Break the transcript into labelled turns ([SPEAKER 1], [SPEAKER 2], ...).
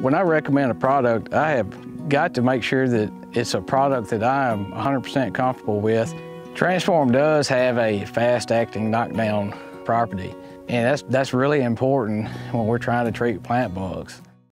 [SPEAKER 1] When I recommend a product, I have got to make sure that it's a product that I am 100% comfortable with. Transform does have a fast-acting knockdown property, and that's, that's really important when we're trying to treat plant bugs.